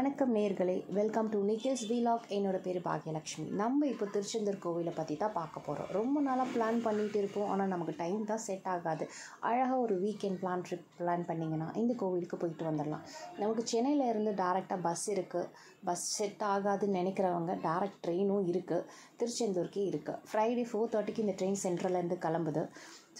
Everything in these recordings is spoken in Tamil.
வணக்கம் நேர்களே. வெல்கம் டு நிக்கில்ஸ் வீலாக் என்னோட பேர் பாக்யலக்ஷ்மி. நம்ம இப்போ திருச்செந்தூர் கோவிலை பற்றி தான் பார்க்க போகிறோம் ரொம்ப நாளாக பிளான் பண்ணிகிட்டு இருப்போம். ஆனால் நமக்கு டைம் தான் செட் ஆகாது. அழகாக ஒரு வீக்கெண்ட் பிளான் ட்ரிப் பிளான் பண்ணிங்கன்னா இந்த கோவிலுக்கு போயிட்டு வந்துடலாம். நமக்கு சென்னையில் இருந்து டேரெக்டாக பஸ் இருக்குது பஸ் செட் ஆகாதுன்னு நினைக்கிறவங்க டேரக்ட் ட்ரெயினும் இருக்குது திருச்செந்தூருக்கே இருக்குது ஃப்ரைடே ஃபோர் தேர்ட்டிக்கு இந்த ட்ரெயின் சென்ட்ரலேருந்து கிளம்புது.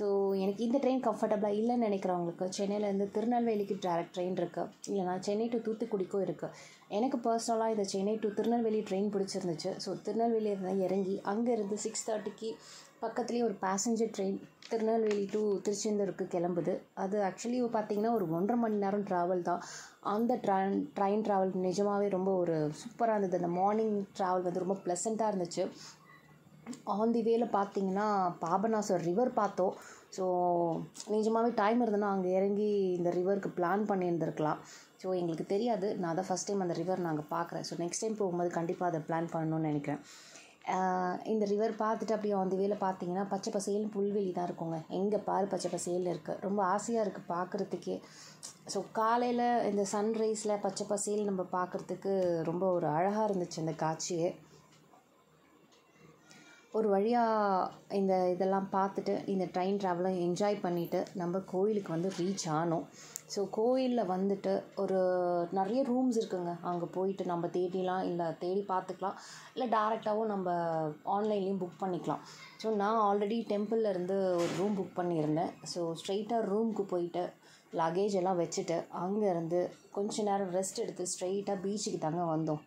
ஸோ எனக்கு இந்த ட்ரெயின் கம்ஃபர்டபுளாக இல்லைன்னு நினைக்கிறவங்களுக்கு சென்னையிலேருந்து திருநெல்வேலிக்கு டேரக்ட் ட்ரெயின் இருக்குது இல்லைனா சென்னை டு தூத்துக்குடிக்கும் இருக்குது எனக்கு பர்சனலாக இந்த சென்னை டு திருநெல்வேலி ட்ரெயின் பிடிச்சிருந்துச்சு. ஸோ திருநெல்வேலியிலேருந்து இறங்கி அங்கேருந்து சிக்ஸ் தேர்ட்டிக்கு பக்கத்துலேயே ஒரு பேசஞ்சர் ட்ரெயின் திருநெல்வேலி டு திருச்செந்தூருக்கு கிளம்புது. அது ஆக்சுவலி பார்த்திங்கன்னா ஒரு ஒன்றரை மணி நேரம் ட்ராவல் தான். அந்த ட்ரான் ட்ரெயின் ட்ராவல் நிஜமாகவே ரொம்ப ஒரு சூப்பராக இருந்தது. அந்த மார்னிங் ட்ராவல் வந்து ரொம்ப ப்ளசண்ட்டாக இருந்துச்சு. ஆன் தி வேல பார்த்தீங்கன்னா பாபநாசம் ரிவர் பார்த்தோம். ஸோ நிஜமாகவே டைம் இருந்ததுன்னா அங்கே இறங்கி இந்த ரிவருக்கு பிளான் பண்ணியிருந்துருக்கலாம். ஸோ எங்களுக்கு தெரியாது. நான் தான் ஃபஸ்ட் டைம் அந்த ரிவர் நாங்கள் பார்க்குறேன் ஸோ நெக்ஸ்ட் டைம் போகும்போது கண்டிப்பாக அதை பிளான் பண்ணணும்னு நினைக்கிறேன். இந்த ரிவர் பார்த்துட்டு அப்படியே அந்த வேலை பார்த்தீங்கன்னா பச்சை பசேல்னு புல்வெளி தான் இருக்குங்க. எங்கே பாரு பச்சை பசேல் இருக்குது ரொம்ப ஆசையாக இருக்குது பார்க்குறதுக்கே ஸோ காலையில் இந்த சன்ரைஸில் பச்சை பசேல் நம்ம பார்க்குறதுக்கு ரொம்ப ஒரு அழகாக இருந்துச்சு அந்த காட்சியே. ஒரு வழியாக இந்த இதெல்லாம் பார்த்துட்டு இந்த ட்ரெயின் ட்ராவலை என்ஜாய் பண்ணிவிட்டு நம்ம கோயிலுக்கு வந்து ரீச் ஆனோம். ஸோ கோயிலில் வந்துட்டு ஒரு நிறைய ரூம்ஸ் இருக்குங்க. அங்கே போயிட்டு நம்ம தேடிலாம் இல்லை தேடி பார்த்துக்கலாம். இல்லை டேரெக்டாகவும் நம்ம ஆன்லைன்லேயும் புக் பண்ணிக்கலாம். ஸோ நான் ஆல்ரெடி டெம்பிளில் இருந்து ஒரு ரூம் புக் பண்ணியிருந்தேன். ஸோ ஸ்ட்ரெயிட்டாக ரூமுக்கு போயிட்டு லக்கேஜ் எல்லாம் வச்சுட்டு அங்கேருந்து கொஞ்ச நேரம் ரெஸ்ட் எடுத்து ஸ்ட்ரெயிட்டாக பீச்சுக்கு தாங்க வந்தோம்.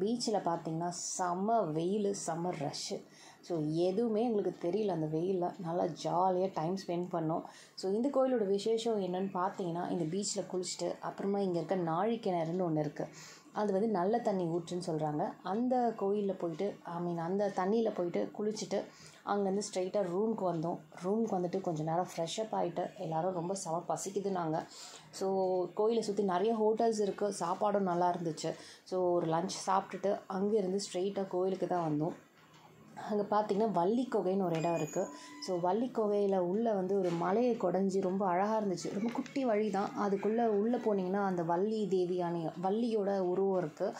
பீச்சில் பார்த்தீங்கன்னா செம்ம வெயில் செம்ம ரஷ்ஷு ஸோ எதுவுமே எங்களுக்கு தெரியல அந்த வெயிலில். நல்லா ஜாலியாக டைம் ஸ்பெண்ட் பண்ணோம். ஸோ இந்த கோயிலோட விசேஷம் என்னென்னு பார்த்தீங்கன்னா இந்த பீச்சில் குளிச்சுட்டு அப்புறமா இங்கே இருக்க நாழிக்கிணறுன்னு ஒன்று இருக்குது அது வந்து நல்ல தண்ணி ஊற்றுன்னு சொல்கிறாங்க அந்த கோயிலில் போயிட்டு ஐ மீன் அந்த தண்ணியில் போயிட்டு குளிச்சுட்டு அங்கேருந்து ஸ்ட்ரைட்டாக ரூமுக்கு வந்தோம். ரூமுக்கு வந்துட்டு கொஞ்சம் நேரம் ஃப்ரெஷ்அப் ஆகிட்டு எல்லோரும் ரொம்ப செம பசிக்குதுனாங்க ஸோ கோயிலை சுற்றி நிறைய ஹோட்டல்ஸ் இருக்குது சாப்பாடும் நல்லா இருந்துச்சு. ஸோ ஒரு லஞ்ச் சாப்பிட்டுட்டு அங்கேருந்து ஸ்ட்ரெயிட்டாக கோயிலுக்கு தான் வந்தோம். அங்கே பார்த்திங்கன்னா வள்ளிக்கொகைன்னு ஒரு இடம் இருக்குது ஸோ வள்ளிக்கொகையில் உள்ளே வந்து ஒரு மலையை குடஞ்சி ரொம்ப அழகாக இருந்துச்சு. ரொம்ப குட்டி வழி தான் அதுக்குள்ளே உள்ளே போனீங்கன்னா அந்த வள்ளி தேவியான வள்ளியோட உருவம் இருக்குது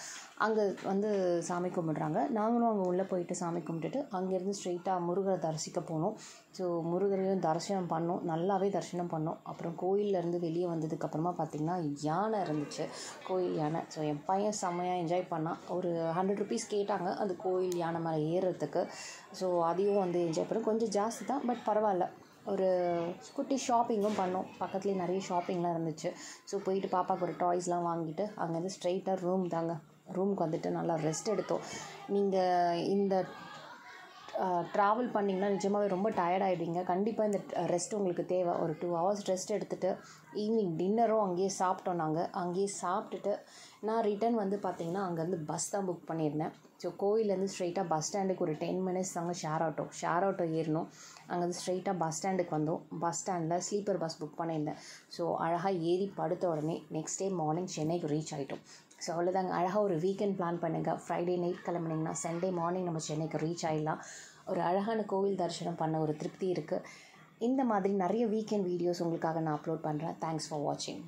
அங்கே வந்து சாமி கும்பிட்றாங்க. நாங்களும் அங்கே உள்ளே போயிட்டு சாமி கும்பிட்டுட்டு அங்கேருந்து ஸ்ட்ரெயிட்டாக முருகரை தரிசிக்க போனோம். ஸோ முருகரையும் தரிசனம் பண்ணோம். நல்லாவே தரிசனம் பண்ணோம். அப்புறம் கோயிலேருந்து வெளியே வந்ததுக்கப்புறமா பார்த்திங்கன்னா யானை இருந்துச்சு. கோயில் யானை. ஸோ என் பையன் செம்மையாக என்ஜாய் பண்ணான். ஒரு ஹண்ட்ரட் ருபீஸ் கேட்டாங்க அந்த கோயில் யானை மேலே ஏறுறதுக்கு. ஸோ அதையும் வந்து என்ஜாய் பண்ணோம். கொஞ்சம் ஜாஸ்தி தான் பட் பரவாயில்ல. ஒரு குட்டி ஷாப்பிங்கும் பண்ணோம். பக்கத்துலேயே நிறைய ஷாப்பிங்லாம் இருந்துச்சு. ஸோ போயிட்டு பாப்பாவுக்கு ஒரு டாய்ஸ்லாம் வாங்கிட்டு அங்கேருந்து ஸ்ட்ரெயிட்டாக ரூம் தாங்க. ரூமுக்கு வந்துட்டு நல்லா ரெஸ்ட் எடுத்தோம். நீங்கள் இந்த ட்ராவல் பண்ணிங்கன்னா நிஜமாகவே ரொம்ப டயர்ட் ஆகிடுவீங்க கண்டிப்பாக இந்த ரெஸ்ட் உங்களுக்கு தேவை. ஒரு டூ ஹவர்ஸ் ரெஸ்ட் எடுத்துகிட்டு ஈவினிங் டின்னரும் அங்கேயே சாப்பிட்டோம் நாங்கள் அங்கேயே சாப்பிட்டுட்டு நான் ரிட்டன் வந்து பார்த்திங்கன்னா அங்கேருந்து பஸ் தான் புக் பண்ணியிருந்தேன். ஸோ கோயிலேருந்து ஸ்ட்ரெயிட்டாக பஸ் ஸ்டாண்டுக்கு ஒரு டென் மினிட்ஸ் தாங்க ஷேர் ஆட்டோ ஷேர் ஆட்டோ ஏறினோம் அங்கேருந்து ஸ்ட்ரெயிட்டாக பஸ் ஸ்டாண்டுக்கு வந்தோம். பஸ் ஸ்டாண்டில் ஸ்லீப்பர் பஸ் புக் பண்ணியிருந்தேன். ஸோ அழகாக ஏறி படுத்த உடனே நெக்ஸ்ட் டே மார்னிங் சென்னைக்கு ரீச் ஆகிட்டோம் ஸோ அவ்வளோதாங்க அழகாக ஒரு வீக்கெண்ட் பிளான் பண்ணுங்கள் ஃப்ரைடே நைட் கிளம்புனீங்கன்னா சண்டே மார்னிங் நம்ம சென்னைக்கு ரீச் ஆகிடலாம் ஒரு அழகான கோவில் தரிசனம் பண்ண ஒரு திருப்தி இருக்குது இந்த மாதிரி நிறைய வீக்கெண்ட் வீடியோஸ் உங்களுக்காக நான் அப்லோட் பண்ணுறேன் தேங்க்ஸ் ஃபார் வாட்சிங்